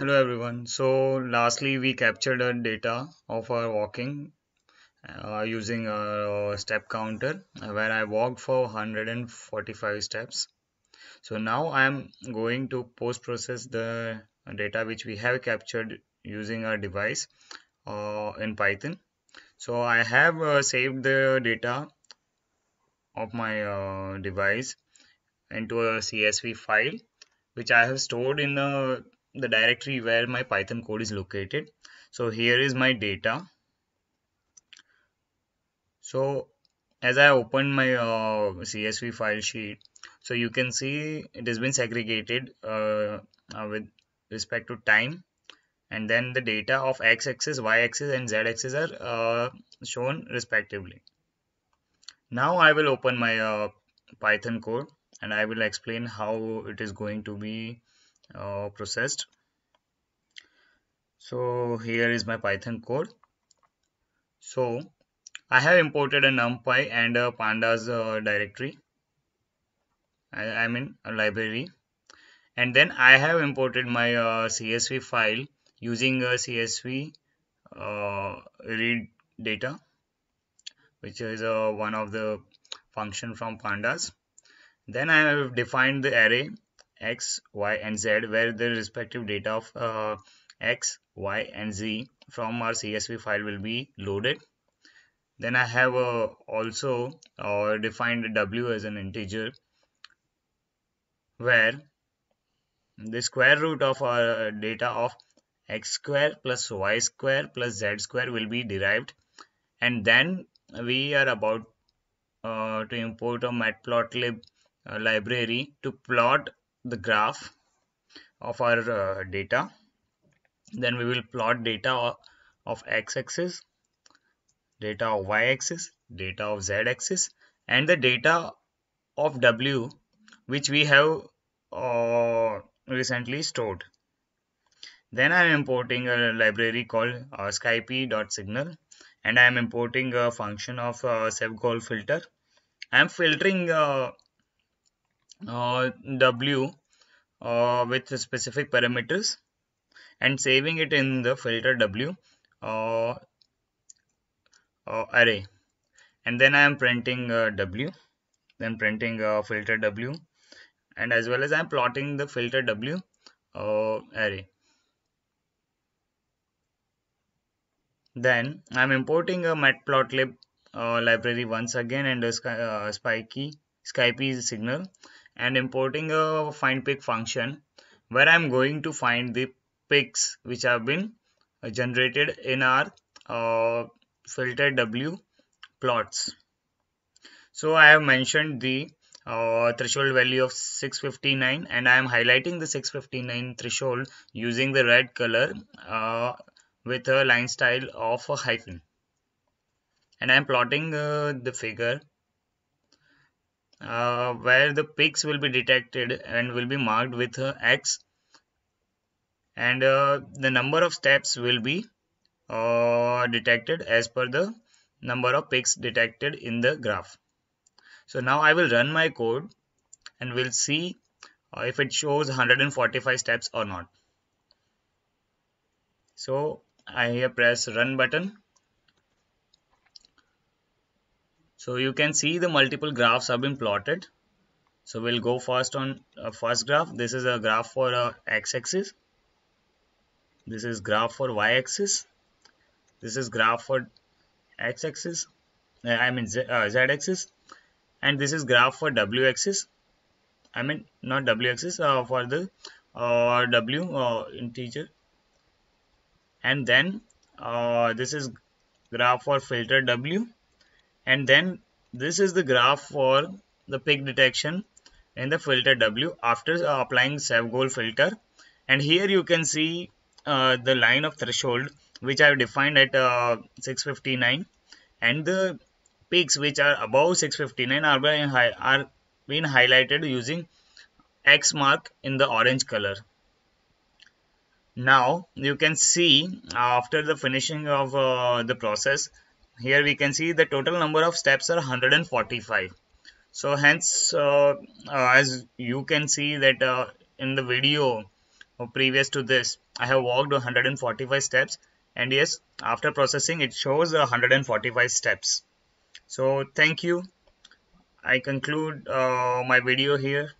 Hello everyone. So lastly we captured the data of our walking uh, using a step counter where I walked for 145 steps. So now I am going to post process the data which we have captured using our device uh, in Python. So I have uh, saved the data of my uh, device into a CSV file which I have stored in a the directory where my Python code is located. So here is my data. So as I open my uh, CSV file sheet, so you can see it has been segregated uh, uh, with respect to time and then the data of x-axis, y-axis and z-axis are uh, shown respectively. Now I will open my uh, Python code and I will explain how it is going to be uh, processed. So here is my python code. So I have imported a numpy and a pandas uh, directory. I, I mean a library. And then I have imported my uh, CSV file using a CSV uh, read data which is uh, one of the function from pandas. Then I have defined the array x, y and z where the respective data of uh, x, y and z from our CSV file will be loaded. Then I have uh, also uh, defined w as an integer where the square root of our data of x square plus y square plus z square will be derived and then we are about uh, to import a matplotlib uh, library to plot the graph of our uh, data. Then we will plot data of x-axis data of y-axis data of z-axis and the data of w which we have uh, recently stored. Then I am importing a library called uh, scipy.signal and I am importing a function of uh, goal filter. I am filtering uh, uh, w uh, with specific parameters and saving it in the filter w uh, uh, array. And then I am printing uh, w then printing uh, filter w and as well as I am plotting the filter w uh, array. Then I am importing a matplotlib library once again and a spiky scipy signal and importing a find peak function where I'm going to find the peaks which have been generated in our uh, filter W plots. So I have mentioned the uh, threshold value of 659 and I am highlighting the 659 threshold using the red color uh, with a line style of a hyphen and I am plotting uh, the figure uh, where the peaks will be detected and will be marked with uh, X and uh, the number of steps will be uh, detected as per the number of peaks detected in the graph. So now I will run my code and we'll see uh, if it shows 145 steps or not. So I here press run button so you can see the multiple graphs have been plotted. So we'll go first on uh, first graph. This is a graph for uh, x-axis. This is graph for y-axis. This is graph for x-axis uh, I mean uh, z-axis. And this is graph for w-axis. I mean not w-axis uh, for the uh, w uh, integer. And then uh, this is graph for filter w and then this is the graph for the peak detection in the filter W after uh, applying goal filter and here you can see uh, the line of threshold which I have defined at uh, 659 and the peaks which are above 659 are being, are being highlighted using X mark in the orange color. Now you can see after the finishing of uh, the process here we can see the total number of steps are 145 so hence uh, uh, as you can see that uh, in the video previous to this I have walked 145 steps. And yes after processing it shows 145 steps. So thank you. I conclude uh, my video here